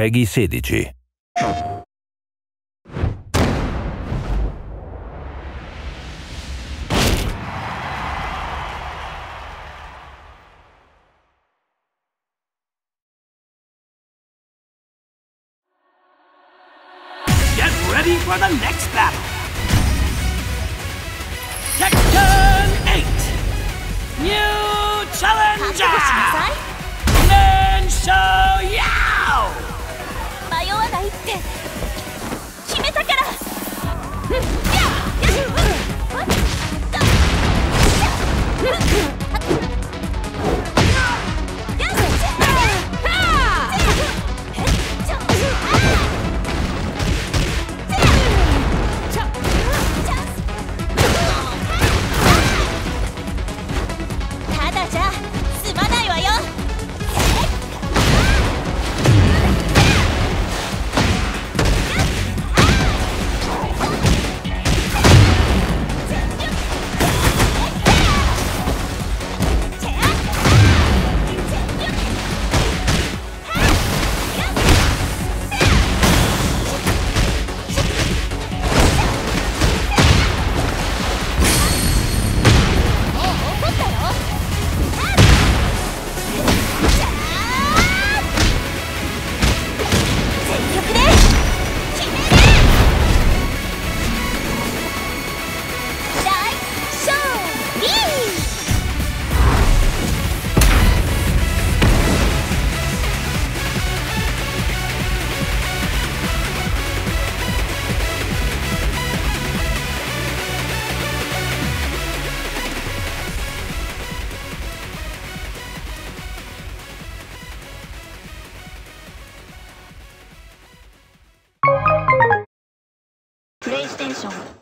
Peggy 16. ready for the next battle. Texture! って英雄。